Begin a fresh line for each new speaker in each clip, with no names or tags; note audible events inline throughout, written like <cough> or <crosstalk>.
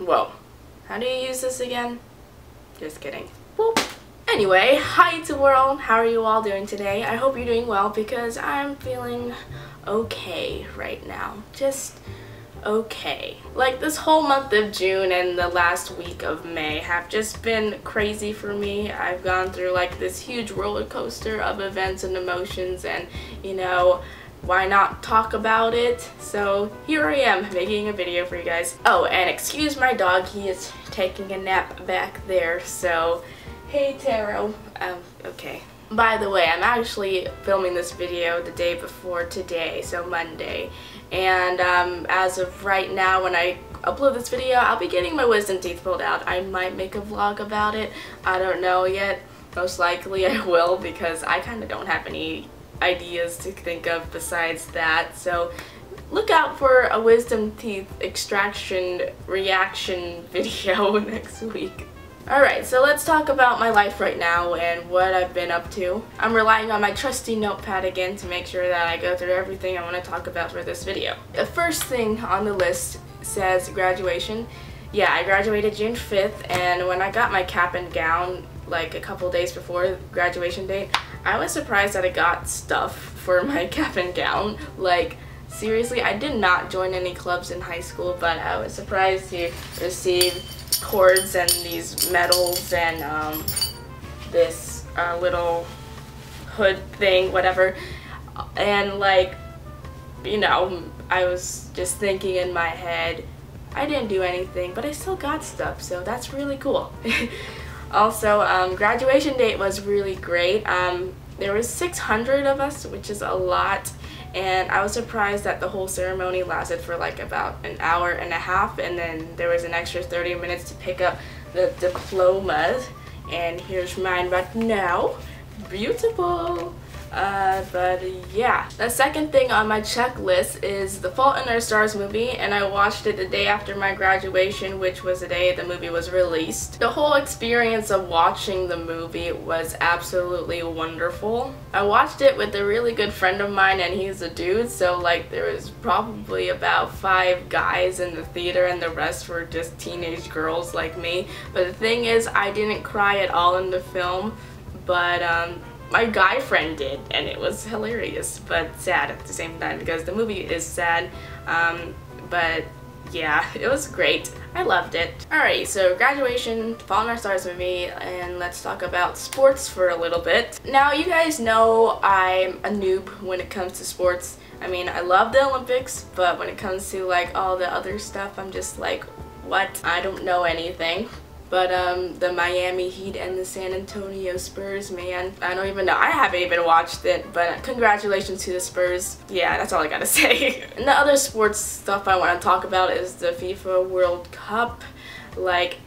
Whoa. How do you use this again? Just kidding. Whoop. Anyway, hi to world. How are you all doing today? I hope you're doing well because I'm feeling okay right now. Just okay. Like this whole month of June and the last week of May have just been crazy for me. I've gone through like this huge roller coaster of events and emotions and you know why not talk about it? So here I am making a video for you guys. Oh and excuse my dog, he is taking a nap back there so hey Taro. Um, okay. By the way, I'm actually filming this video the day before today, so Monday. And um, as of right now, when I upload this video, I'll be getting my wisdom teeth pulled out. I might make a vlog about it. I don't know yet. Most likely I <laughs> will because I kind of don't have any ideas to think of besides that. So look out for a wisdom teeth extraction reaction <laughs> video <laughs> next week. Alright, so let's talk about my life right now and what I've been up to. I'm relying on my trusty notepad again to make sure that I go through everything I want to talk about for this video. The first thing on the list says graduation. Yeah, I graduated June 5th and when I got my cap and gown like a couple days before graduation date, I was surprised that I got stuff for <laughs> my cap and gown. Like, seriously, I did not join any clubs in high school, but I was surprised to receive cords and these medals and um, this uh, little hood thing, whatever. And like, you know, I was just thinking in my head, I didn't do anything, but I still got stuff, so that's really cool. <laughs> also, um, graduation date was really great. Um, there was 600 of us, which is a lot. And I was surprised that the whole ceremony lasted for like about an hour and a half. And then there was an extra 30 minutes to pick up the diplomas and here's mine right now. Beautiful uh, but yeah, the second thing on my checklist is The Fault in Our Stars movie, and I watched it the day after my graduation, which was the day the movie was released. The whole experience of watching the movie was absolutely wonderful. I watched it with a really good friend of mine, and he's a dude, so like there was probably about five guys in the theater, and the rest were just teenage girls like me. But the thing is, I didn't cry at all in the film, but um, my guy friend did and it was hilarious but sad at the same time because the movie is sad um, but yeah <laughs> it was great. I loved it. Alright so graduation Fault in Our Stars movie and let's talk about sports for a little bit. Now you guys know I'm a noob when it comes to sports. I mean I love the Olympics but when it comes to like all the other stuff I'm just like what? I don't know anything but um, the Miami Heat and the San Antonio Spurs, man, I don't even know. I haven't even watched it, but congratulations to the Spurs. Yeah, that's all I gotta <laughs> say. and the other sports stuff I want to talk about is the FIFA World Cup. Like,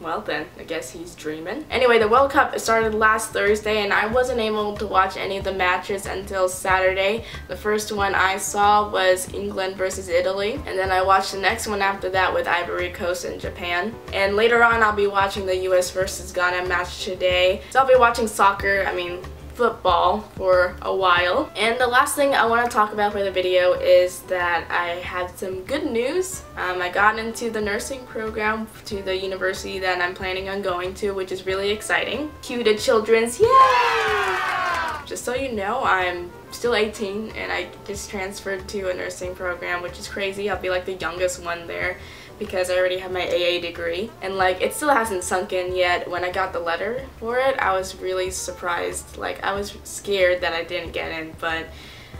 Well then, I guess he's dreaming. Anyway, the World Cup started last Thursday and I wasn't able to watch any of the matches until Saturday. The first one I saw was England versus Italy and then I watched the next one after that with Ivory Coast and Japan. And later on I'll be watching the US versus Ghana match today. So I'll be watching soccer, I mean football for a while. And the last thing I want to talk about for the video is that I had some good news. Um, I got into the nursing program to the university that I'm planning on going to, which is really exciting. Cue the children's, yeah! Just so you know, I'm still 18 and I just transferred to a nursing program, which is crazy. I'll be like the youngest one there because I already have my AA degree. And like it still hasn't sunk in yet. When I got the letter for it I was really surprised. Like I was scared that I didn't get in but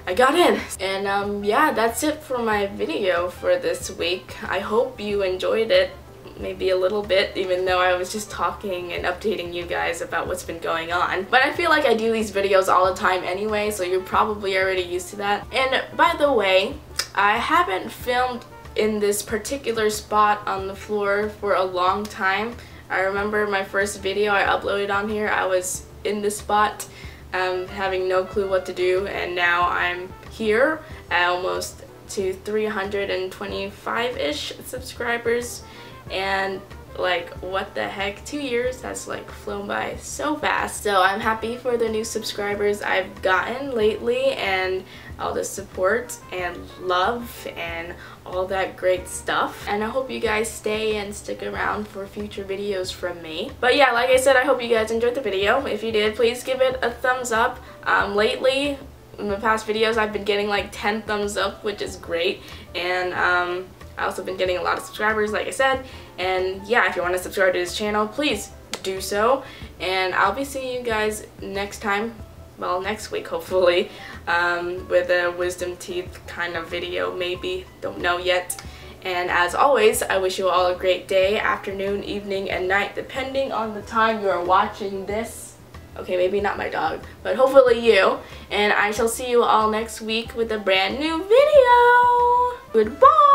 I got in. And um, yeah that's it for my video for this week. I hope you enjoyed it maybe a little bit even though I was just talking and updating you guys about what's been going on. But I feel like I do these videos all the time anyway so you're probably already used to that. And by the way, I haven't filmed in this particular spot on the floor for a long time. I remember my first video I uploaded on here, I was in this spot um, having no clue what to do and now I'm here at almost to 325-ish subscribers and like what the heck? Two years has like flown by so fast. So I'm happy for the new subscribers I've gotten lately and all the support and love and all that great stuff. And I hope you guys stay and stick around for future videos from me. But yeah like I said I hope you guys enjoyed the video. If you did please give it a thumbs up. Um, lately in the past videos I've been getting like 10 thumbs up which is great. And um, I also been getting a lot of subscribers like I said and yeah if you want to subscribe to this channel please do so and I'll be seeing you guys next time well next week <laughs> hopefully um, with a wisdom teeth kind of video maybe don't know yet and as always I wish you all a great day afternoon evening and night depending on the time you are watching this Okay, maybe not my dog, but hopefully you. And I shall see you all next week with a brand new video. Goodbye!